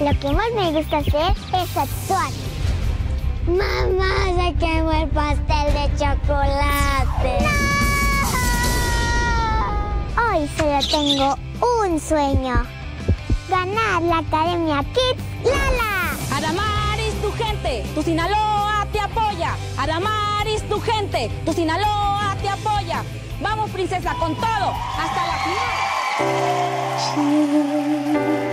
Lo que más me gusta hacer es actuar. Mamá, se quemó el pastel de chocolate. Hoy solo tengo un sueño. Ganar la Academia Kids Lala. Adamaris, tu gente, tu Sinaloa te apoya. Adamaris, tu gente, tu Sinaloa te apoya. Vamos, princesa, con todo, hasta la final.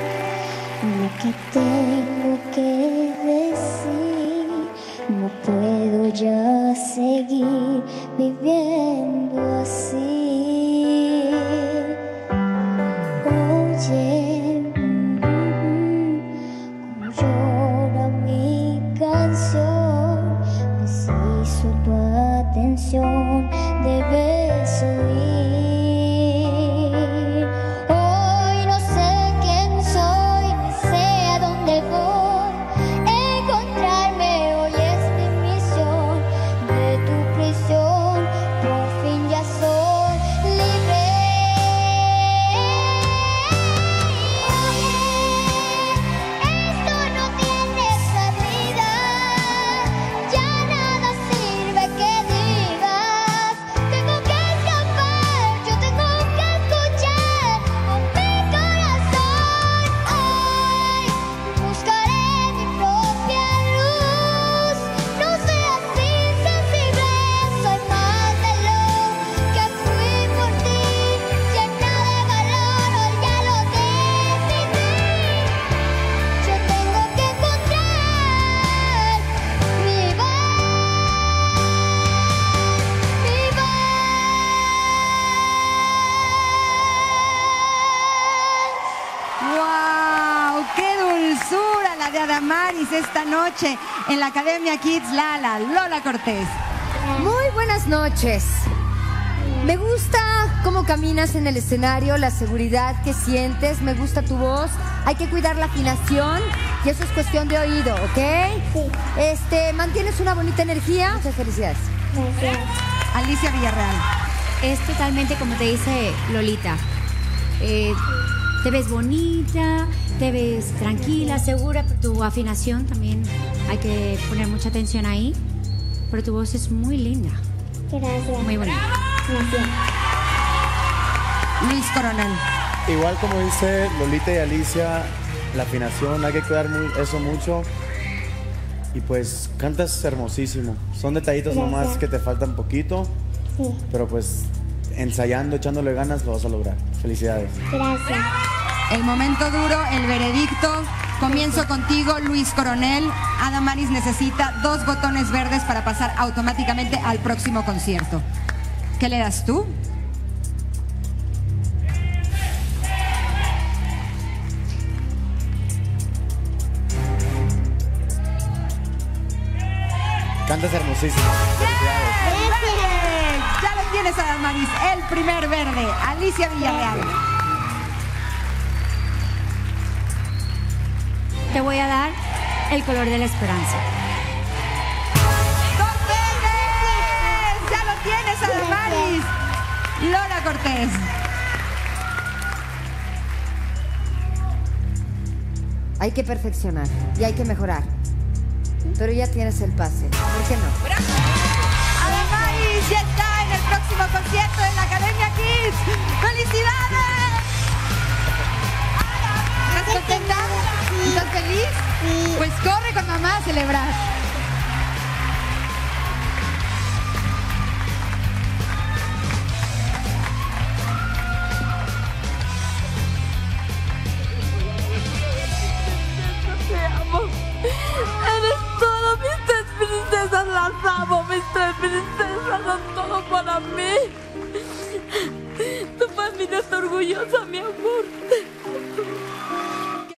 Que tengo que decir, no puedo ya seguir viviendo De de Adamaris esta noche en la Academia Kids Lala! Lola Cortés. Muy buenas noches. Me gusta cómo caminas en el escenario, la seguridad que sientes, me gusta tu voz. Hay que cuidar la afinación y eso es cuestión de oído, ¿ok? Sí. Este, mantienes una bonita energía. Muchas felicidades. Gracias. Alicia Villarreal. Es totalmente como te dice Lolita. Eh, te ves bonita, te ves tranquila, segura. Tu afinación también hay que poner mucha atención ahí. Pero tu voz es muy linda, Gracias. muy bonita. Gracias. Luis Coronel. Igual como dice Lolita y Alicia, la afinación, hay que cuidar muy- eso mucho. Y pues cantas hermosísimo. Son detallitos Gracias. nomás que te faltan poquito, Sí. pero pues ensayando, echándole ganas, lo vas a lograr. Felicidades. Gracias. El momento duro, el veredicto. Comienzo contigo, Luis Coronel. Adamaris necesita dos botones verdes para pasar automáticamente al próximo concierto. ¿Qué le das tú? Cantas hermosísimo. Felicidades. ¡Verde! Tienes, Adamaris. El primer verde. Alicia Villarreal. Te voy a dar el color de la esperanza. ¡Dos verdes! ¡Ya lo tienes, Adamaris! Lola Cortés. Hay que perfeccionar y hay que mejorar. Pero ya tienes el pase. ¿Por qué no? Adamaris ya está próximo concierto de la Academia Kids. ¡Felicidades! ¿Estás contenta? ¿Estás feliz? Sí. Pues corre con mamá a celebrar. Te amo. Eres todo, mis tres princesas, las amo. orgullosamente amor.